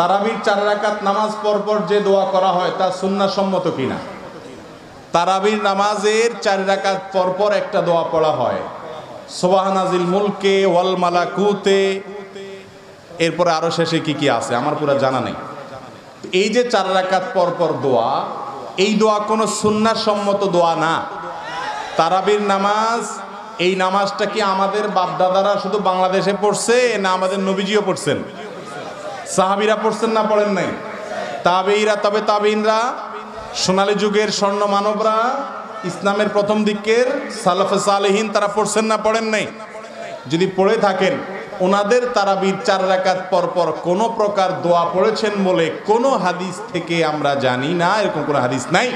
তারাবির চার রাকাত নামাজ পরপর যে দোয়া করা হয় তা সুন্নাসম্মত কিনা? তারাবির নামাজের চার রাকাত পরপর একটা দোয়া পড়া হয়। সোবাহানাজিল মুলকে ওয়াল মালাকুতে। এরপরে আরও শেষে কি কি আছে? আমার পুরো জানা নেই। এই যে চার রাকাত পরপর দোয়া, এই দোয়া কোনো সুন্নাসম্মত দোয়া না। তারাবির নামাজ, এই নামাজটা কি আমাদের বাপদাদারা শুধু বাংলাদেশে পড়ছে না আমাদের নবীজিও পড়ছেন? সাহাবিরা পড়ছেন না, পড়েন নাই? তাবেইরা তবে তাবেইনরা সোনালী যুগের স্বর্ণ মানবরা, ইসলামের প্রথম দিকের সালাফে সালেহীন, তারা পড়ছেন না, পড়েন নাই? যদি পড়ে থাকেন, ওনাদের তারাবির চার রাকাত পর পর কোনো প্রকার দোয়া পড়েছেন বলে কোনো হাদিস থেকে আমরা জানি না, এরকম কোনো হাদিস নাই।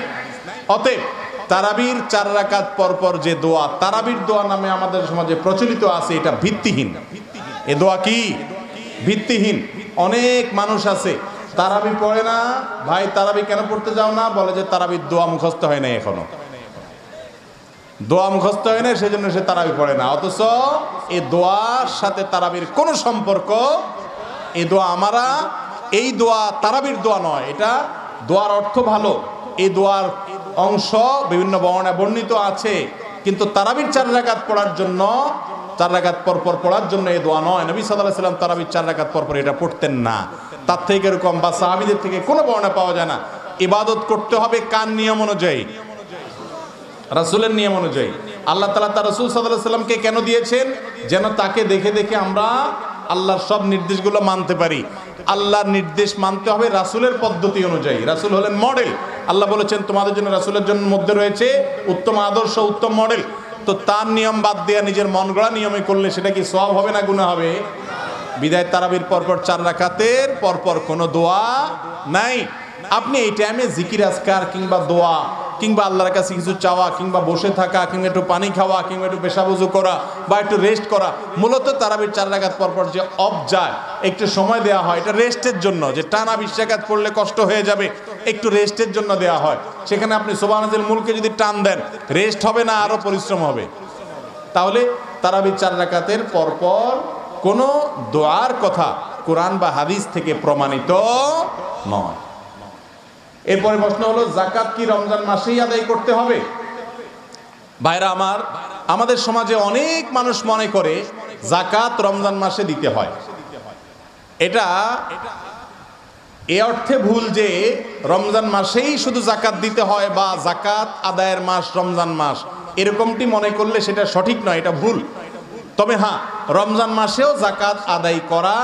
অতএব, তারাবির চার রাকাত পর পর যে দোয়া, তারাবির দোয়া নামে আমাদের সমাজে প্রচলিত আছে, এটা ভিত্তিহীন। এ দোয়া কি? ভিত্তিহীন। অনেক মানুষ আছে। তারাবি পড়ে না। ভাই, তারাবি কেন পড়তে যাও না? বলে যে তারাবির দোয়া মুখস্থ হয় না এখনও। দোয়া মুখস্থ হয় না সেজন্য সে তারাবি পড়ে না। অথচ এ দোয়ার সাথে তারাবির কোনো সম্পর্ক, এ দোয়া আমারা, এই দোয়া তারাবির দোয়া নয়। এটা দোয়ার অর্থ ভালো। এই দোয়ার অংশ বিভিন্ন বর্ণায় বর্ণিত আছে। কিন্তু তারাবির চার রাকাত পড়ার জন্য চার রাকাত পর পর পড়ার জন্য এই দোয়া নয়। নবী সাল্লাহ সাল্লাম তারাবির চার রাকাত পর পর এটা পড়তেন না। তার থেকে এরকম বা সাহাবিদের থেকে কোনো বর্ণনা পাওয়া যায় না। ইবাদত করতে হবে কার নিয়ম অনুযায়ী? রাসুলের নিয়ম অনুযায়ী। আল্লাহ তালা তার রসুল সাল্লাহ সাল্লামকে কেন দিয়েছেন? যেন তাকে দেখে দেখে আমরা আল্লাহর সব নির্দেশগুলো মানতে পারি। আল্লাহর নির্দেশ মানতে হবে রাসুলের পদ্ধতি অনুযায়ী। রাসুল হলেন মডেল আল্লাহ বলেছেন, তোমাদের জন্য রাসুলের জন্য মধ্যে রয়েছে উত্তম আদর্শ, উত্তম মডেল তো তার নিয়ম বাদ দেওয়া নিজের মন গড়া নিয়মে করলে সেটা কি সব হবে না গুণা হবে? বিদায় তারাবির পরপর চার রাখাতের পরপর কোনো দোয়া নাই। আপনি এই টাইমে জিকির, আজকার কিংবা দোয়া কিংবা আল্লাহর কাছে কিছু চাওয়া, কিংবা বসে থাকা, কিংবা একটু পানি খাওয়া, কিংবা একটু পেশাবুজু করা, বা একটু রেস্ট করা, মূলত তারাবির চার রাকাত পরপর যে অফ যায়, একটু সময় দেওয়া হয়, এটা রেস্টের জন্য। যে টানা বিশ রাকাত পড়লে কষ্ট হয়ে যাবে, একটু রেস্টের জন্য দেওয়া হয়। সেখানে আপনি সোবানাজিল মূলকে যদি টান দেন রেস্ট হবে না আরও পরিশ্রম হবে। তাহলে তারাবির চার রাকাতের পরপর কোনো দোয়ার কথা কোরআন বা হাদিস থেকে প্রমাণিত নয়। এরপরে প্রশ্ন হলো জাকাত কি রমজান মাসেই আদায় করতে হবে? ভাইরা আমার, আমাদের সমাজে অনেক মানুষ মনে করে জাকাত রমজান মাসে দিতে হয়। এটা, এ অর্থে ভুল যে রমজান মাসেই শুধু জাকাত দিতে হয় বা জাকাত আদায়ের মাস রমজান মাস, এরকমটি মনে করলে সেটা সঠিক নয়, এটা ভুল। তবে হ্যাঁ রমজান মাসেও জাকাত আদায় করা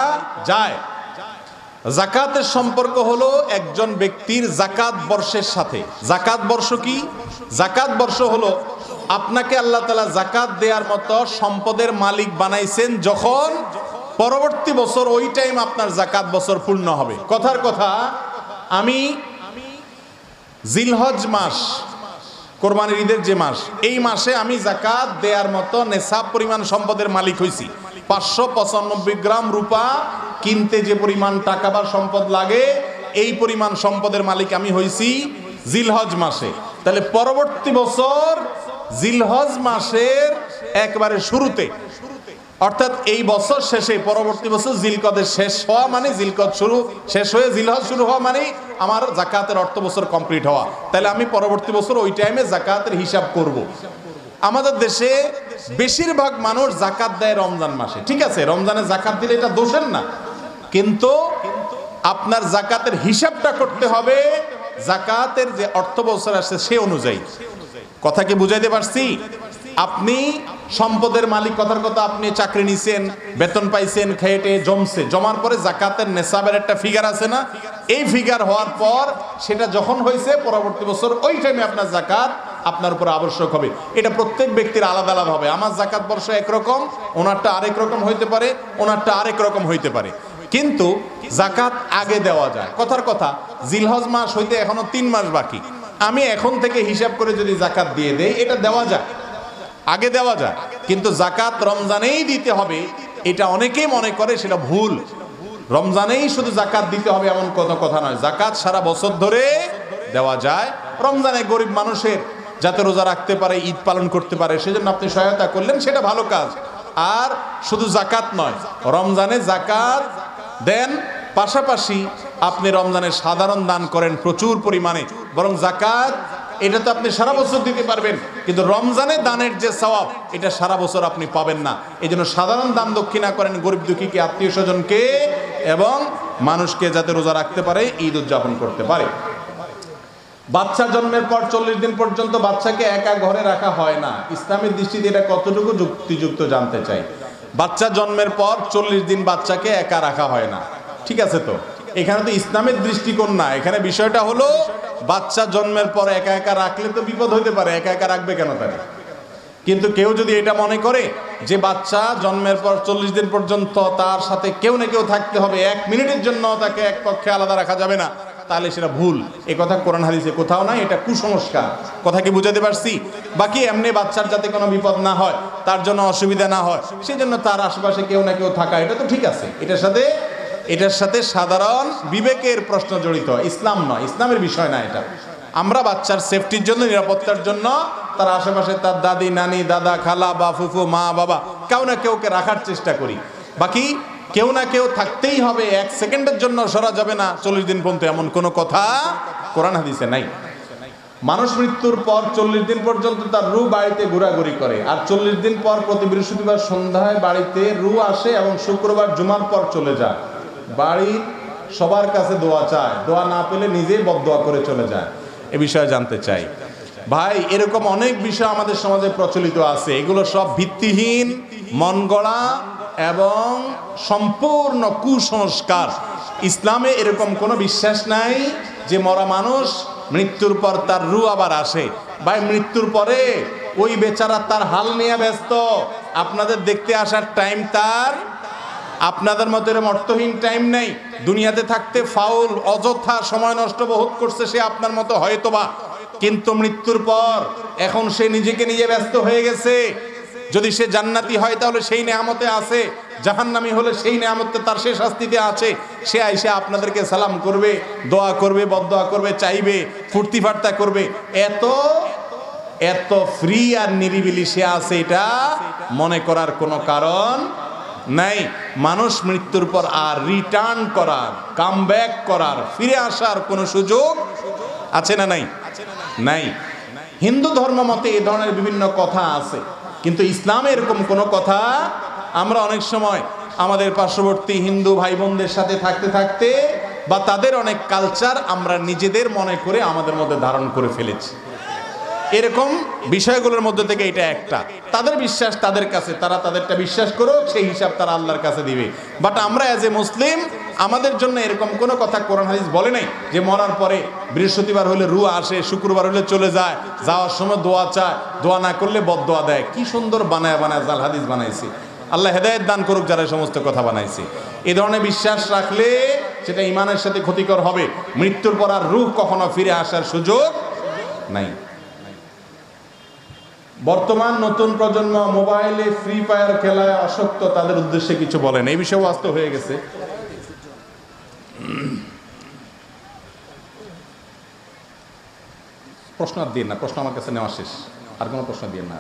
যায়। জাকাতের সম্পর্ক হলো একজন ব্যক্তির জাকাত বর্ষের সাথে। জাকাত বর্ষ কি? জাকাত বর্ষ হলো আপনাকে আল্লাহ তালা জাকাত দেওয়ার মতো সম্পদের মালিক বানাইছেন যখন পরবর্তী বছর ওই টাইম আপনার জাকাত বছর পূর্ণ হবে। কথার কথা, আমি জিলহজ মাস, কোরবানির ঈদের যে মাস, এই মাসে আমি জাকাত দেওয়ার মতো নেশাব পরিমাণ সম্পদের মালিক হয়েছি পাঁচশো পঁচানব্বই গ্রাম রূপা কিনতে যে পরিমাণ টাকা বা সম্পদ লাগে, এই পরিমাণ সম্পদের মালিক আমি হয়েছি জিলহজ মাসে। তাহলে পরবর্তী বছর জিলহজ মাসের একবারে শুরুতে, অর্থাৎ এই বছর শেষে, পরবর্তী বছর জিলকদের শেষ হওয়া মানে জিলকদ শুরু, শেষ হয়ে জিলহজ শুরু হওয়া মানে আমার জাকাতের অর্থ বছর কমপ্লিট হওয়া। তাহলে আমি পরবর্তী বছর ওই টাইমে জাকাতের হিসাব করব। আমাদের দেশে বেশিরভাগ মানুষ জাকাত দেয় রমজান মাসে। ঠিক আছে, রমজানে জাকাত দিলে এটা দোষের না। কিন্তু আপনার জাকাতের হিসাবটা করতে হবে। জাকাতের যে অর্থ বছর আসছে সে অনুযায়ী। কথা কি বুঝাইতে পারছি? আপনি সম্পদের মালিক, কথার কথা আপনি চাকরি নিছেন, বেতন পাইছেন খেয়েটে জমছে, জমার পরে জাকাতের নেশাবের একটা ফিগার আছে না? এই ফিগার হওয়ার পর সেটা যখন হয়েছে পরবর্তী বছর ওই টাইমে আপনার জাকাত আপনার উপর আবশ্যক হবে। এটা প্রত্যেক ব্যক্তির আলাদা আলাদা হবে। আমার জাকাত বর্ষ একরকম, ওনারটা আরেক রকম হইতে পারে, ওনারটা আরেক রকম হইতে পারে। কিন্তু জাকাত আগে দেওয়া যায়। কথার কথা, জিলহজ মাস হইতে এখনও তিন মাস বাকি। আমি এখন থেকে হিসাব করে যদি জাকাত দিয়ে দেই, এটা দেওয়া যায়। আগে দেওয়া যায়। কিন্তু জাকাত রমজানেই দিতে হবে, এটা অনেকেই মনে করে সেটা ভুল। রমজানেই শুধু জাকাত দিতে হবে এমন কোনো কথা নয়। জাকাত সারা বছর ধরে দেওয়া যায়। রমজানে গরিব মানুষের যাতে রোজা রাখতে পারে, ঈদ পালন করতে পারে, সেজন্য আপনি সহায়তা করলেন, সেটা ভালো কাজ। আর শুধু জাকাত নয়, রমজানে জাকাত দেন পাশাপাশি আপনি রমজানের সাধারণ দান করেন প্রচুর পরিমাণে। বরং জাকাত এটা তো আপনি সারা বছর দিতে পারবেন। কিন্তু রমজানে দানের যে সওয়াব, এটা সারা বছর আপনি পাবেন না। এই জন্য সাধারণ দান দক্ষিণা করেন গরিব দুঃখীকে, আত্মীয় স্বজনকে এবং মানুষকে যাতে রোজা রাখতে পারে, ঈদ উদযাপন করতে পারে। বাচ্চা জন্মের পর চল্লিশ দিন পর্যন্ত বাচ্চাকে একা ঘরে রাখা হয় না। ইসলামের দৃষ্টিতে এটা কতটুকু যুক্তিযুক্ত জানতে চাই? বাচ্চা জন্মের পর চল্লিশ দিন বাচ্চাকে একা রাখা হয় না। ঠিক আছে তো? এখানে তো ইসলামের দৃষ্টিকোণ না। এখানে বিষয়টা হলো, বাচ্চা জন্মের পর একা একা রাখলে তো বিপদ হতে পারে। একা একা রাখবে কেন তাকে? কিন্তু কেউ যদি এটা মনে করে যে বাচ্চা জন্মের পর চল্লিশ দিন পর্যন্ত তার সাথে কেউ না কেউ থাকতে হবে, এক মিনিটের জন্য তাকে এক কক্ষে আলাদা রাখা যাবে না। তাহলে সেটা ভুল। এ কথা কোরআন হাদিসে কোথাও নাই, এটা কুসংস্কার। কথা কি বুঝাতে পারছি? বাকি এমনি বাচ্চার যাতে কোনো বিপদ না হয়, তার জন্য অসুবিধা না হয় সেই জন্য তার আশেপাশে কেউ না কেউ থাকা, এটা তো ঠিক আছে। এটার সাথে এটার সাথে সাধারণ বিবেকের প্রশ্ন জড়িত, ইসলাম নয়, ইসলামের বিষয় না এটা। আমরা বাচ্চার সেফটির জন্য, নিরাপত্তার জন্য, তার আশেপাশে তার দাদি, নানি, দাদা, খালা বা ফুফু মা, বাবা, কেউ না কেউকে রাখার চেষ্টা করি। বাকি কেউ না কেউ থাকতেই হবে, এক সেকেন্ডের জন্য সরা যাবে না। চল্লিশ দিন পর্যন্ত এমন কোনো কথা কোরআন হাদিসে নাই। মানুষ মৃত্যুর পর চল্লিশ দিন পর্যন্ত তার রু বাড়িতে ঘোরাঘুরি করে, আর চল্লিশ দিন পর প্রতি বৃহস্পতিবার সন্ধ্যায় বাড়িতে রু আসে এবং শুক্রবার জুমার পর চলে যায়। বাড়ির সবার কাছে দোয়া চায়, দোয়া না পেলে নিজেই বদোয়া করে চলে যায়। এ বিষয়ে জানতে চাই। ভাই, এরকম অনেক বিষয় আমাদের সমাজে প্রচলিত আছে, এগুলো সব ভিত্তিহীন মন গড়া এবং সম্পূর্ণ কুসংস্কার। ইসলামে এরকম কোনো বিশ্বাস নাই যে মরা মানুষ মৃত্যুর পর তার রু আবার আসে। ভাই, মৃত্যুর পরে ওই বেচারা তার হাল নিয়ে ব্যস্ত। আপনাদের দেখতে আসার টাইম তার আপনাদের মতো এরকম অর্থহীন টাইম নেই। দুনিয়াতে থাকতে ফাউল অযথা সময় নষ্ট বহুত করছে সে আপনার মতো হয়তোবা। কিন্তু মৃত্যুর পর এখন সে নিজেকে নিজে ব্যস্ত হয়ে গেছে। যদি সে জান্নাতি হয়, তাহলে সেই নেয়ামতে আছে। জাহান্নামি হলে সেই নেয়ামতে তার সে শাস্তিতে আছে। সে আইসে আপনাদেরকে সালাম করবে, দোয়া করবে বদোয়া করবে, চাইবে ফুর্তি ফার্তা করবে। এত এত ফ্রি আর নিরিবিলি সে আছে এটা মনে করার কোনো কারণ নাই। মানুষ মৃত্যুর পর আর রিটার্ন করার কাম করার, ফিরে আসার কোনো সুযোগ আছে না নাই? নাই। হিন্দু ধর্ম মতে এই ধরনের বিভিন্ন কথা আছে। কিন্তু ইসলামে এরকম কোনো কথা আমরা অনেক সময় আমাদের পার্শ্ববর্তী হিন্দু ভাই বোনদের সাথে থাকতে থাকতে বা তাদের অনেক কালচার আমরা নিজেদের মনে করে আমাদের মধ্যে ধারণ করে ফেলেছি। এরকম বিষয়গুলোর মধ্যে থেকে এটা একটা। তাদের বিশ্বাস তাদের কাছে, তারা তাদেরটা বিশ্বাস করুক সেই হিসাব তারা আল্লাহর কাছে দিবে। বাট আমরা অ্যাজ এ মুসলিম আমাদের জন্য এরকম কোনো কথা কোরআন হাদিস বলে নাই যে মরার পরে বৃহস্পতিবার হলে রু আসে, শুক্রবার হলে চলে যায়, যাওয়ার সময় দোয়া চায়, দোয়া না করলে বদ দোয়া। দেয় কি সুন্দর বানায় বানায় জাল হাদিস বানাইছে। আল্লাহ হেদায়ত দান করুক যারা সমস্ত কথা বানাইছে। এ ধরনের বিশ্বাস রাখলে সেটা ইমানের সাথে ক্ষতিকর হবে। মৃত্যুর পর আর রুহ কখনো ফিরে আসার সুযোগ নাই। বর্তমান নতুন প্রজন্ম মোবাইলে, ফ্রি ফায়ার খেলায় আসক্ত, তাদের উদ্দেশ্যে কিছু বলেন এই বিষয়ে বাস্তব হয়ে গেছে। প্রশ্ন আর দিন না, প্রশ্ন আমার কাছে নেওয়া শেষ। আর কোনো প্রশ্ন দিয়ে না,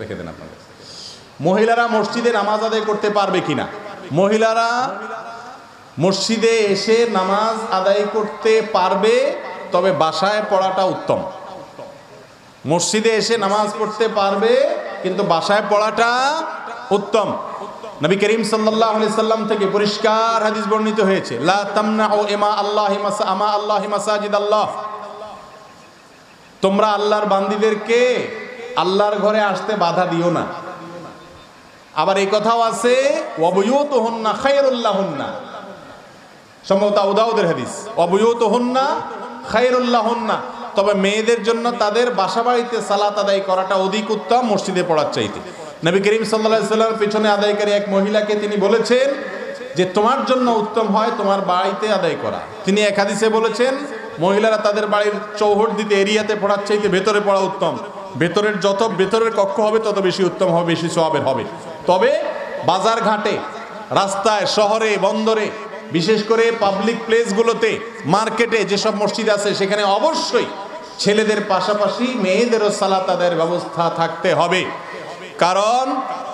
রেখে দেন আপনার কাছে। মহিলারা মসজিদে নামাজ আদায় করতে পারবে কিনা? মহিলারা মসজিদে এসে নামাজ আদায় করতে পারবে, তবে বাসায় পড়াটা উত্তম। মসজিদে এসে নামাজ পড়তে পারবে, কিন্তু বাসায় পড়াটা উত্তম। নবী করিম আলাইহি সাল্লাম থেকে পরিষ্কার হাদিস বর্ণিত হয়েছে, লা তামনাউ ইমা আল্লাহি মাসা, আমা আল্লাহি মাসাজিদ আল্লাহ তোমরা আল্লাহর বান্দীদেরকে আল্লাহর ঘরে আসতে বাধা দিও না। আবার এই কথাও আছে, ওয়াবুয়ুতুহুন্না খায়রুল্লাহুন্না। সম্ভবত আউদাউদের হাদিস অবয়ুতুহুন্না খায়রুল্লাহুন্না। তবে মেয়েদের জন্য তাদের বাসা বাড়িতে সালাত আদায় করাটা অধিক উত্তম, মসজিদে পড়ার চাইতে। নবী করিম সাল্লাহ সাল্লামের পিছনে আদায়কারী এক মহিলাকে তিনি বলেছেন যে তোমার জন্য উত্তম হয় তোমার বাড়িতে আদায় করা। তিনি এক হাদিসে বলেছেন, মহিলারা তাদের বাড়ির চৌহট দিতে এরিয়াতে পড়ার চাইতে ভেতরে পড়া উত্তম। ভেতরের যত, ভেতরের কক্ষ হবে তত বেশি উত্তম হবে, বেশি সবের হবে। তবে বাজার ঘাটে, রাস্তায়, শহরে, বন্দরে, বিশেষ করে পাবলিক প্লেসগুলোতে মার্কেটে যেসব মসজিদ আছে, সেখানে অবশ্যই ছেলেদের পাশাপাশি মেয়েদেরও সালাত আদায়ের ব্যবস্থা থাকতে হবে। কারণ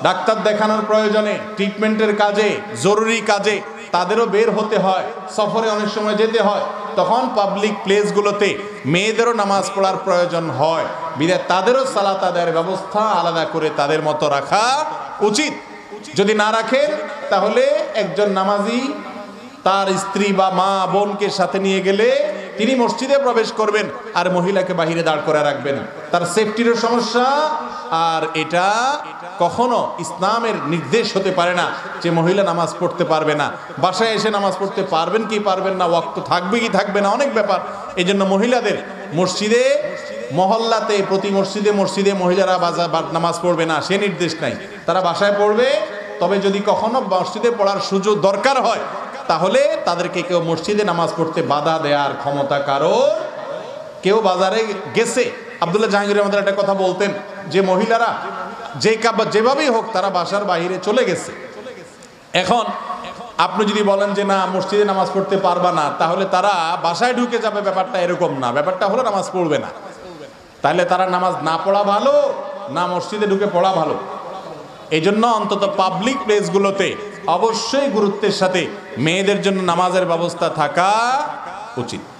ডাক্তার দেখানোর প্রয়োজনে ট্রিটমেন্টের কাজে, জরুরি কাজে তাদেরও বের হতে হয়, সফরে অনেক সময় যেতে হয়। তখন পাবলিক প্লেসগুলোতে মেয়েদেরও নামাজ পড়ার প্রয়োজন হয়। বিদায় তাদেরও সালাত আদায়ের ব্যবস্থা আলাদা করে তাদের মতো রাখা উচিত। যদি না রাখেন, তাহলে একজন নামাজি তার স্ত্রী বা মা বোনকে সাথে নিয়ে গেলে তিনি মসজিদে প্রবেশ করবেন আর মহিলাকে বাহিরে দাঁড় করে রাখবেন। তার সেফটিরও সমস্যা, আর এটা কখনো ইসলামের নির্দেশ হতে পারে না যে মহিলা নামাজ পড়তে পারবে না। বাসায় এসে নামাজ পড়তে পারবেন কি পারবেন না, ওয়াক্ত থাকবে কি থাকবে না, অনেক ব্যাপার। এই জন্য মহিলাদের মসজিদে, মহল্লাতে, প্রতি মসজিদে মসজিদে মহিলারা বাজা, বা- নামাজ পড়বে না, সে নির্দেশ নাই। তারা বাসায় পড়বে, তবে যদি কখনো মসজিদে পড়ার সুযোগ দরকার হয় তাহলে তাদেরকে কেউ মসজিদে নামাজ পড়তে বাধা দেওয়ার ক্ষমতা কারও কেউ বাজারে গেছে? আবদুল্লাহ জাহাঙ্গীর আমাদের একটা কথা বলতেন, যে মহিলারা যে কাব- যেভাবেই হোক তারা বাসার বাইরে চলে গেছে। এখন আপনি যদি বলেন যে না, মসজিদে নামাজ পড়তে পারবা না, তাহলে তারা বাসায় ঢুকে যাবে, ব্যাপারটা এরকম না। ব্যাপারটা হলো নামাজ পড়বে না। তাহলে তারা নামাজ না পড়া ভালো, না মসজিদে ঢুকে পড়া ভালো। এই জন্য অন্তত পাবলিক প্লেসগুলোতে অবশ্যই গুরুত্বের সাথে মেয়েদের জন্য নামাজের ব্যবস্থা থাকা উচিত।